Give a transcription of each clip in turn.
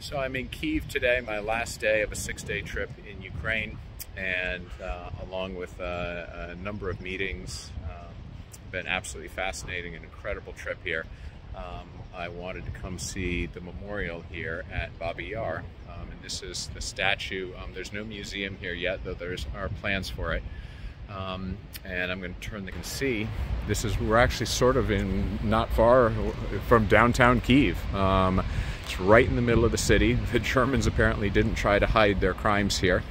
So I'm in Kiev today, my last day of a six-day trip in Ukraine, and uh, along with uh, a number of meetings, um, been absolutely fascinating and incredible trip here. Um, I wanted to come see the memorial here at Babi Yar, um, and this is the statue. Um, there's no museum here yet, though there's are plans for it. Um, and I'm going to turn the can see. This is we're actually sort of in not far from downtown Kiev. Um, it's right in the middle of the city. The Germans apparently didn't try to hide their crimes here.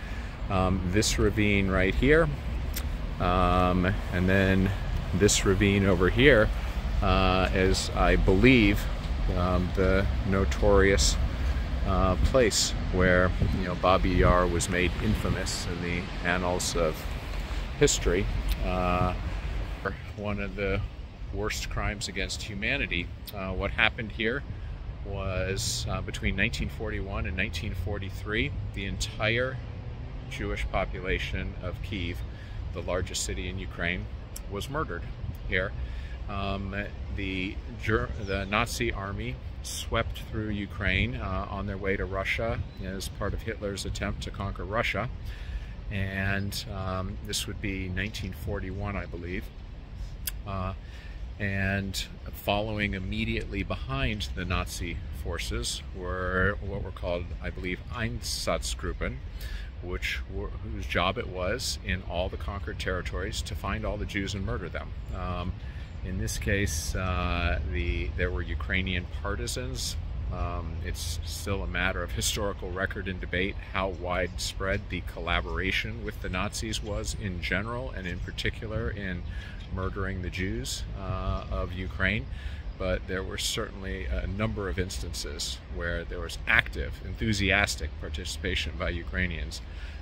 Um, this ravine right here, um, and then this ravine over here uh, is, I believe, um, the notorious uh, place where you know Babi Yar was made infamous in the annals of history. Uh, one of the worst crimes against humanity. Uh, what happened here was uh, between 1941 and 1943, the entire Jewish population of Kiev, the largest city in Ukraine, was murdered here. Um, the, the Nazi army swept through Ukraine uh, on their way to Russia as part of Hitler's attempt to conquer Russia. And um, this would be 1941, I believe. Uh, and following immediately behind the Nazi forces were what were called, I believe, Einsatzgruppen, which were, whose job it was in all the conquered territories to find all the Jews and murder them. Um, in this case, uh, the there were Ukrainian partisans. Um, it's still a matter of historical record and debate how widespread the collaboration with the Nazis was in general, and in particular in murdering the Jews uh, of Ukraine, but there were certainly a number of instances where there was active, enthusiastic participation by Ukrainians.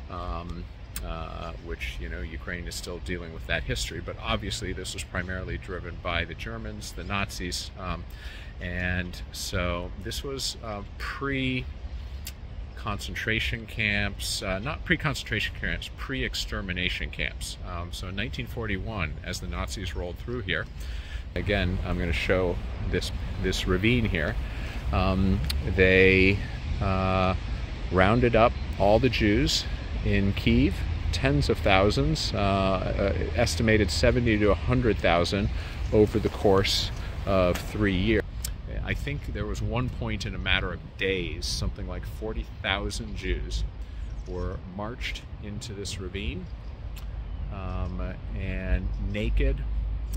Um, uh, which you know Ukraine is still dealing with that history, but obviously this was primarily driven by the Germans, the Nazis, um, and so this was uh, pre concentration camps, uh, not pre-concentration camps, pre-extermination camps. Um, so in 1941, as the Nazis rolled through here, again, I'm going to show this this ravine here. Um, they uh, rounded up all the Jews in Kiev, tens of thousands, uh, uh estimated 70 to 100,000 over the course of three years. I think there was one point in a matter of days, something like 40,000 Jews were marched into this ravine um, and naked.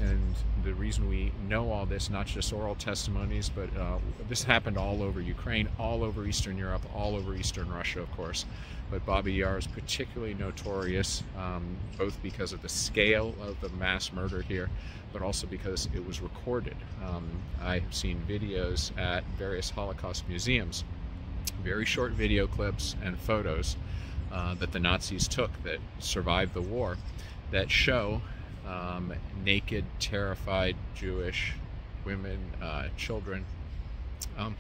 And the reason we know all this, not just oral testimonies, but uh, this happened all over Ukraine, all over Eastern Europe, all over Eastern Russia, of course. But Babi Yar is particularly notorious, um, both because of the scale of the mass murder here, but also because it was recorded. Um, I have seen videos at various Holocaust museums, very short video clips and photos uh, that the Nazis took that survived the war that show um, naked, terrified Jewish women, uh, children. Um,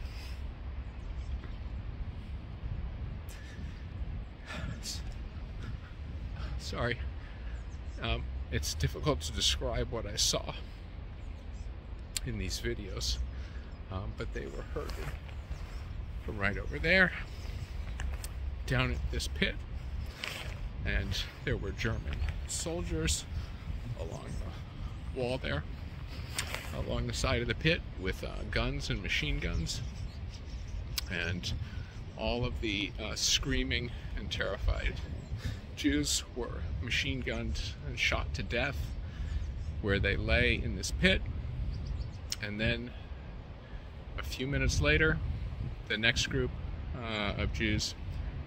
sorry. Um, it's difficult to describe what I saw in these videos, um, but they were herded from right over there down at this pit, and there were German soldiers along the wall there, along the side of the pit with uh, guns and machine guns, and all of the uh, screaming and terrified Jews were machine gunned and shot to death where they lay in this pit. And then a few minutes later, the next group uh, of Jews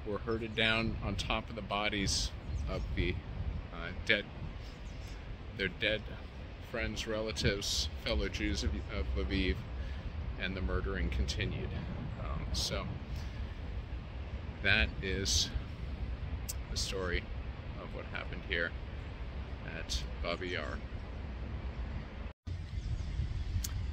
were herded down on top of the bodies of the uh, dead, their dead friends, relatives, fellow Jews of, of Lviv, and the murdering continued. Um, so that is the story of what happened here at Babi Yar.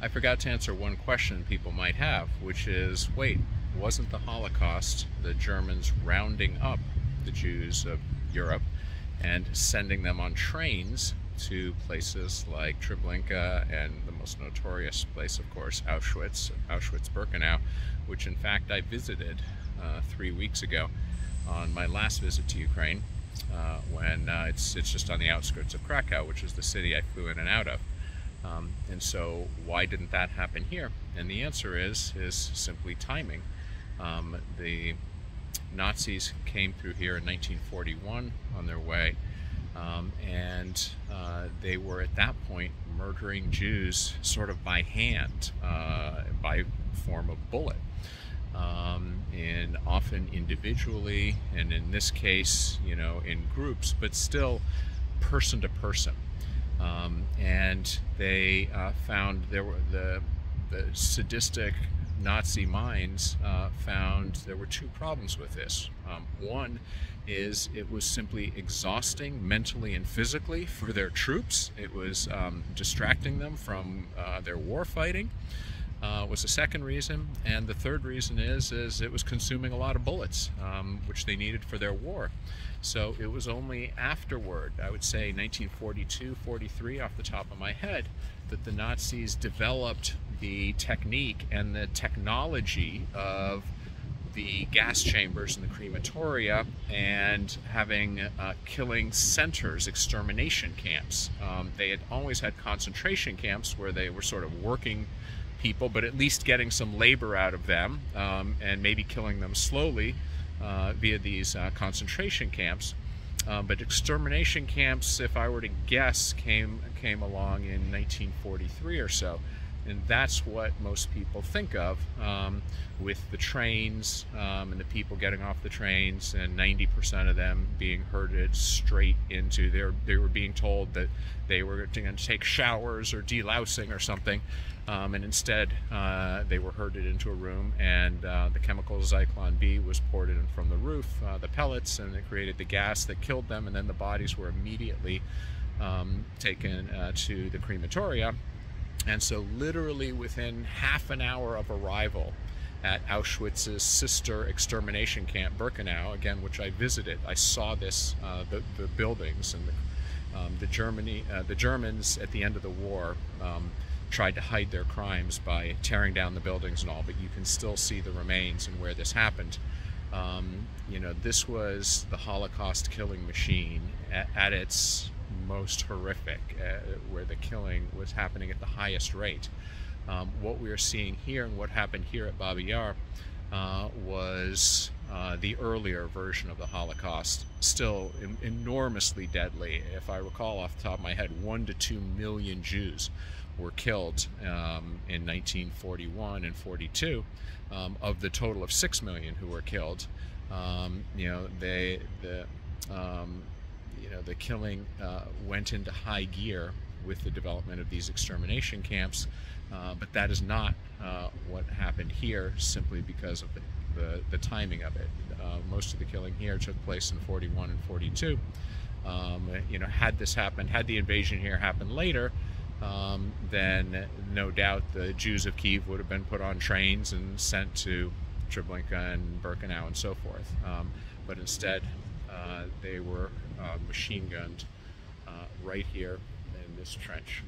I forgot to answer one question people might have, which is, wait, wasn't the Holocaust the Germans rounding up the Jews of Europe and sending them on trains to places like Treblinka and the most notorious place, of course, Auschwitz, Auschwitz-Birkenau, which in fact I visited uh, three weeks ago on my last visit to Ukraine uh, when uh, it's, it's just on the outskirts of Krakow, which is the city I flew in and out of. Um, and so why didn't that happen here? And the answer is, is simply timing. Um, the Nazis came through here in 1941 on their way, um, and uh, they were at that point murdering Jews sort of by hand, uh, by form of bullet. Um, and often individually, and in this case, you know, in groups, but still person to person. Um, and they uh, found there were the, the sadistic Nazi minds uh, found there were two problems with this. Um, one is it was simply exhausting mentally and physically for their troops. It was um, distracting them from uh, their war fighting. Uh, was the second reason, and the third reason is is it was consuming a lot of bullets, um, which they needed for their war. So it was only afterward, I would say 1942, 43 off the top of my head, that the Nazis developed the technique and the technology of the gas chambers and the crematoria and having uh, killing centers, extermination camps. Um, they had always had concentration camps where they were sort of working people, but at least getting some labor out of them um, and maybe killing them slowly uh, via these uh, concentration camps. Uh, but extermination camps, if I were to guess, came came along in 1943 or so and that's what most people think of um, with the trains um, and the people getting off the trains and 90% of them being herded straight into their they were being told that they were going to take showers or delousing or something um, and instead uh, they were herded into a room and uh, the chemical Zyklon B was poured in from the roof uh, the pellets and it created the gas that killed them and then the bodies were immediately um, taken uh, to the crematoria and so, literally within half an hour of arrival at Auschwitz's sister extermination camp, Birkenau, again, which I visited, I saw this, uh, the, the, buildings, and the, um, the, Germany, uh, the Germans at the end of the war um, tried to hide their crimes by tearing down the buildings and all, but you can still see the remains and where this happened. Um, you know, this was the Holocaust killing machine at, at its most horrific, uh, where the killing was happening at the highest rate. Um, what we are seeing here and what happened here at Babi Yar uh, was uh, the earlier version of the Holocaust, still enormously deadly. If I recall off the top of my head, one to two million Jews were killed um, in 1941 and 42 um, of the total of six million who were killed. Um, you know, they the um, you know, the killing uh, went into high gear with the development of these extermination camps, uh, but that is not uh, what happened here simply because of the, the, the timing of it. Uh, most of the killing here took place in 41 and 42. Um, you know, had this happened, had the invasion here happened later, um, then no doubt the Jews of Kiev would have been put on trains and sent to Treblinka and Birkenau and so forth. Um, but instead, uh, they were uh, machine gunned right here in this trench.